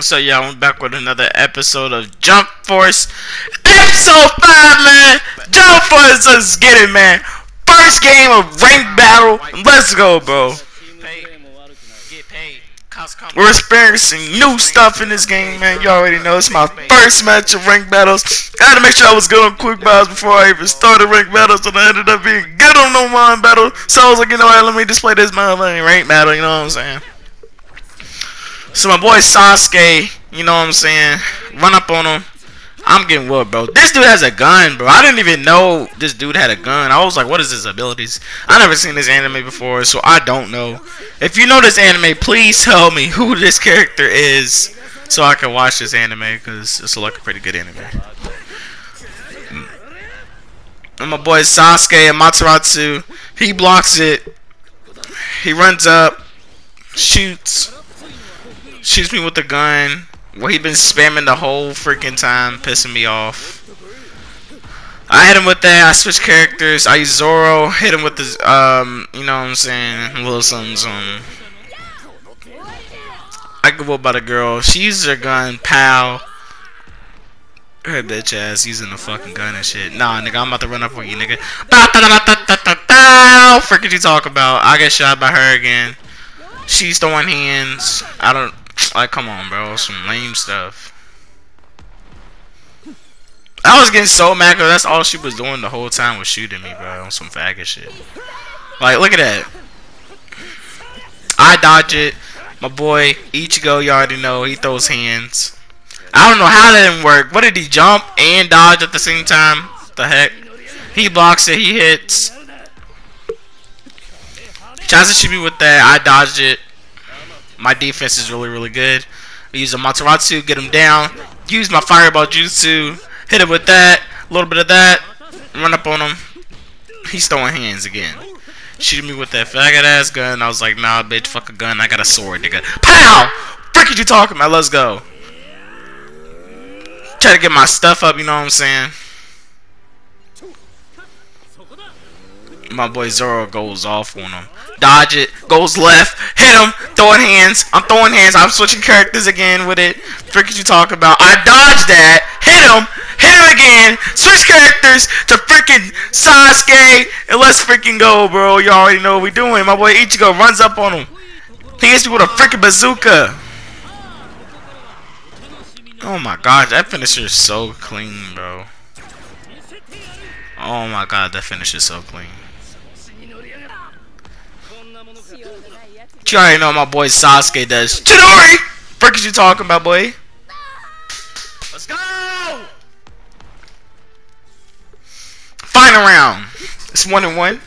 So yeah, I'm back with another episode of Jump Force. Episode 5, man! Jump Force, let's get it, man! First game of ranked battle. Let's go, bro. We're experiencing new stuff in this game, man. You already know it's my first match of ranked battles. I had to make sure I was good on quick battles before I even started ranked battles, and I ended up being good on no one battle. So I was like, you know what, let me display this motherfucking ranked battle, you know what I'm saying? So my boy Sasuke, you know what I'm saying? Run up on him. I'm getting whooped, bro. This dude has a gun, bro. I didn't even know this dude had a gun. I was like, what is his abilities? I never seen this anime before, so I don't know. If you know this anime, please tell me who this character is so I can watch this anime because it's like a pretty good anime. And my boy Sasuke Amaterasu, he blocks it. He runs up, shoots, shoots me with the gun. Well, he been spamming the whole freaking time, pissing me off. I hit him with that. I switch characters. I use Zoro. Hit him with the, um, you know what I'm saying, little something, something. I get whooped by the girl. She uses her gun, pow. Her bitch ass using the fucking gun and shit. Nah, nigga, I'm about to run up on you, nigga. Frick you talk about? I get shot by her again. She's throwing hands. I don't. Like, come on, bro. Some lame stuff. I was getting so mad because that's all she was doing the whole time was shooting me, bro. On some faggot shit. Like, look at that. I dodge it. My boy Ichigo, you already know, he throws hands. I don't know how that didn't work. What did he jump and dodge at the same time? The heck? He blocks it, he hits. To shoot me with that. I dodged it. My defense is really, really good. I use Amaterasu, get him down. Use my Fireball Jutsu. Hit him with that. A little bit of that. Run up on him. He's throwing hands again. Shooting me with that faggot ass gun. I was like, nah, bitch, fuck a gun. I got a sword, nigga. Pow! Frick you talking about? Let's go. Try to get my stuff up, you know what I'm saying? My boy Zoro goes off on him. Dodge it. Goes left. Hit him. Hands. I'm throwing hands. I'm switching characters again with it. Frick you talk about? I dodged that. Hit him. Hit him again. Switch characters to freaking Sasuke. And let's freaking go, bro. You already know what we doing. My boy Ichigo runs up on him. He hits me with a freaking bazooka. Oh my god, that finisher is so clean, bro. Oh my god, that finisher is so clean. You already know my boy Sasuke does. Chidori! Frick is you talking about, boy? Let's go! Final round. It's one and one.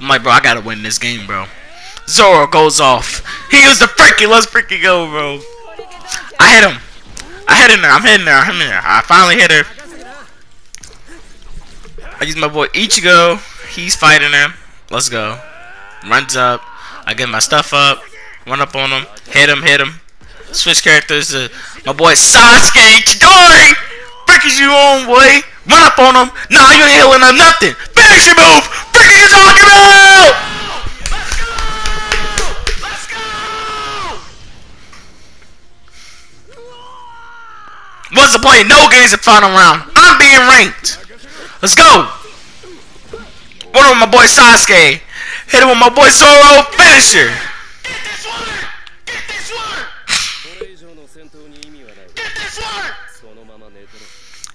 I'm like, bro, I gotta win this game, bro. Zoro goes off. He used the freaking. Let's freaking go, bro. I hit him. I hit him there. I'm hitting there. I'm in there. I finally hit her. I use my boy Ichigo. He's fighting him. Let's go. Runs up. I get my stuff up, run up on him, hit him, hit him. Switch characters to my boy Sasuke Chidori! Frick is you own way, Run up on him! Nah, you ain't healing him nothing! Finish your move! Frick is you talking about? What's the point? No games in final round. I'm being ranked. Let's go! One of my boy Sasuke. Hit him with my boy Zoro finisher.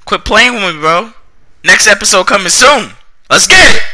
Quit playing with me, bro. Next episode coming soon. Let's get it.